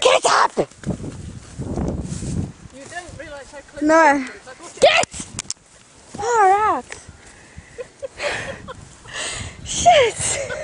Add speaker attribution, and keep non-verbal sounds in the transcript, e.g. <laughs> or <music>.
Speaker 1: Get up! You
Speaker 2: didn't realise how close No.
Speaker 1: Get! Far out! <laughs> Shit!